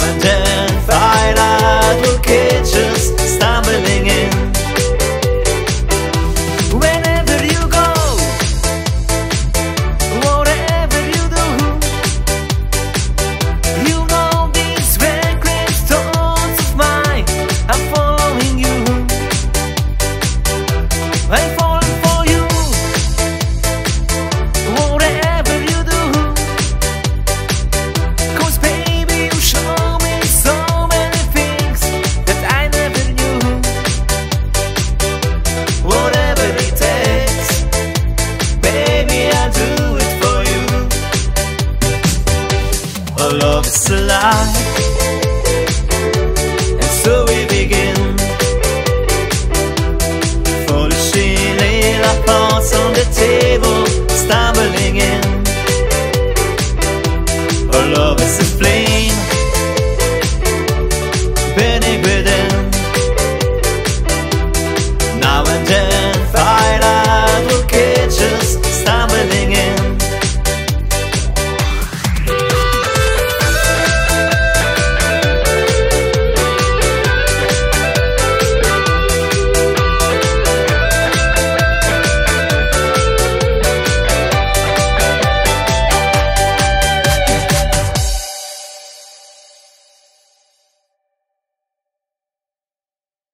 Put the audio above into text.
Now explain